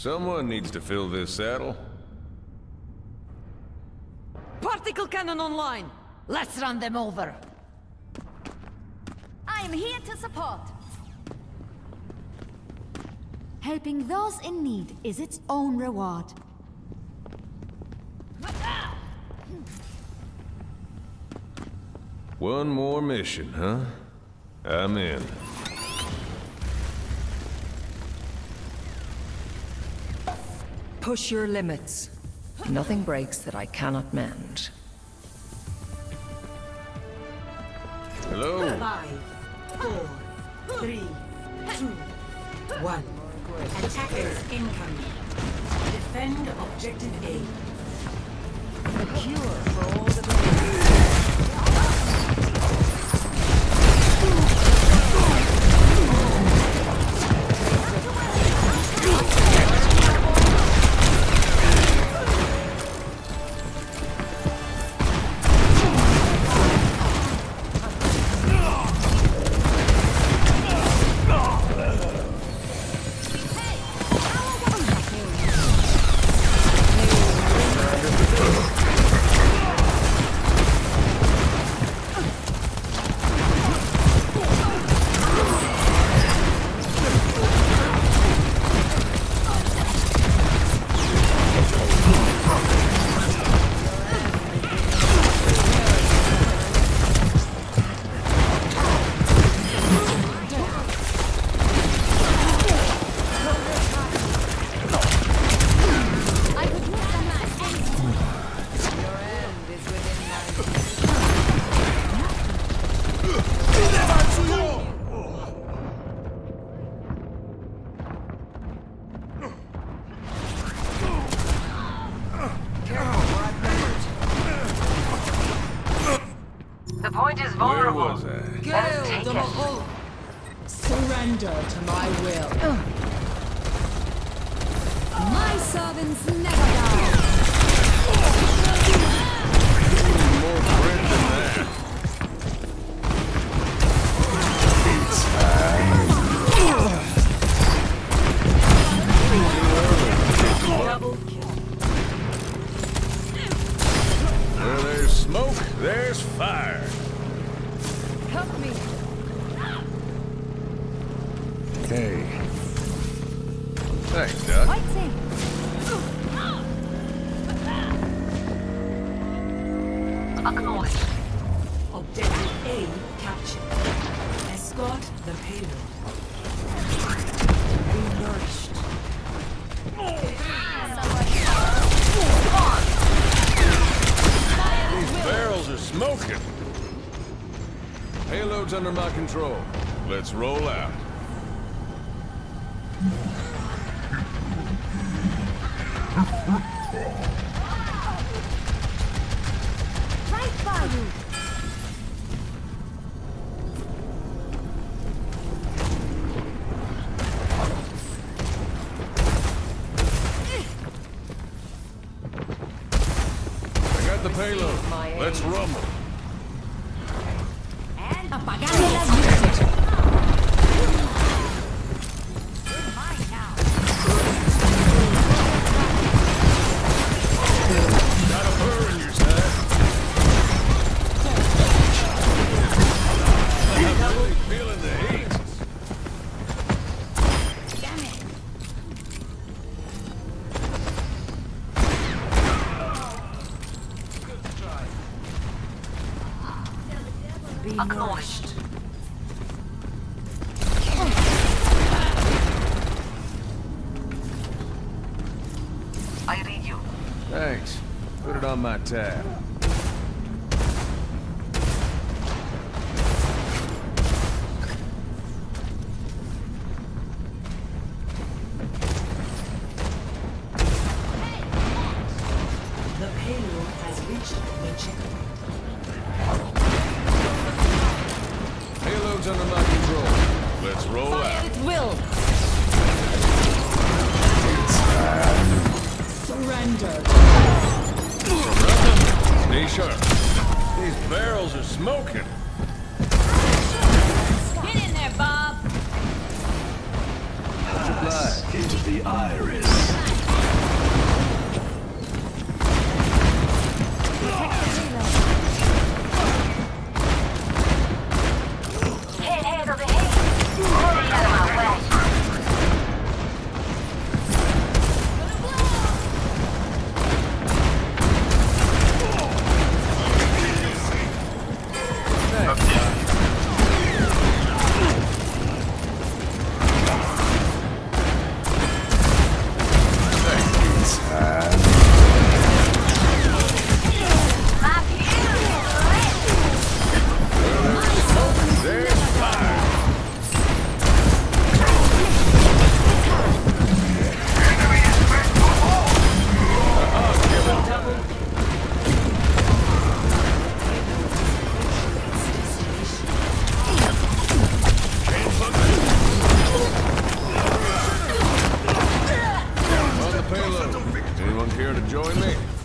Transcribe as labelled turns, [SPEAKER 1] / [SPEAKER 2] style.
[SPEAKER 1] Someone needs to fill this saddle.
[SPEAKER 2] Particle cannon online! Let's run them over!
[SPEAKER 3] I am here to support. Helping those in need is its own reward.
[SPEAKER 1] One more mission, huh? I'm in.
[SPEAKER 2] Push your limits. Nothing breaks that I cannot mend.
[SPEAKER 1] Hello?
[SPEAKER 4] Five, four, three, two, one. Attackers incoming. Defend objective A.
[SPEAKER 2] A cure
[SPEAKER 5] point is
[SPEAKER 1] Where was I?
[SPEAKER 5] Let's take it.
[SPEAKER 2] Surrender to my will.
[SPEAKER 3] My servants never die.
[SPEAKER 1] Thanks.
[SPEAKER 3] Waiting.
[SPEAKER 5] Acknowledged.
[SPEAKER 4] Objective A captured. Escort the payload.
[SPEAKER 2] Be nourished.
[SPEAKER 1] These barrels are smoking. Payload's under my control. Let's roll out. The payload. Let's rumble.
[SPEAKER 5] Acknowledged. I read you.
[SPEAKER 1] Thanks. Put it on my tab. Payload's under my control. Let's roll
[SPEAKER 2] Fire
[SPEAKER 1] out.
[SPEAKER 2] at will. Surrender.
[SPEAKER 1] Stay sharp. These barrels are smoking.
[SPEAKER 3] Get in there, Bob.
[SPEAKER 6] Pass into the iris.
[SPEAKER 1] Care to join me?